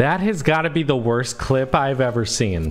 That has got to be the worst clip I've ever seen.